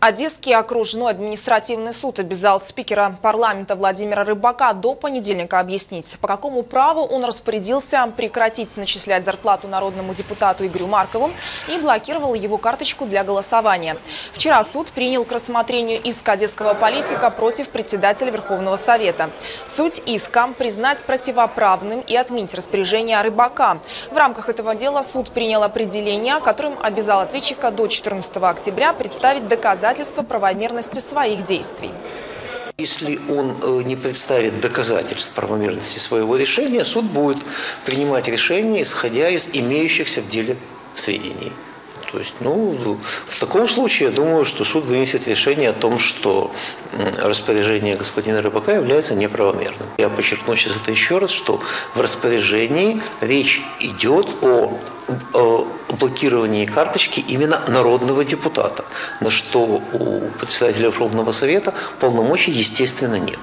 Одесский окружной административный суд обязал спикера парламента Владимира Рыбака до понедельника объяснить, по какому праву он распорядился прекратить начислять зарплату народному депутату Игорю Маркову и блокировал его карточку для голосования. Вчера суд принял к рассмотрению иск одесского политика против председателя Верховного Совета. Суть иска – признать противоправным и отменить распоряжение Рыбака. В рамках этого дела суд принял определение, которым обязал ответчика до 14 октября представить доказательства доказательства правомерности своих действий. Если он э, не представит доказательств правомерности своего решения, суд будет принимать решение, исходя из имеющихся в деле сведений. То есть, ну, в таком случае, я думаю, что суд вынесет решение о том, что распоряжение господина Рыбака является неправомерным. Я подчеркну сейчас это еще раз, что в распоряжении речь идет о, о блокировании карточки именно народного депутата, на что у председателя Верховного Совета полномочий, естественно, нет.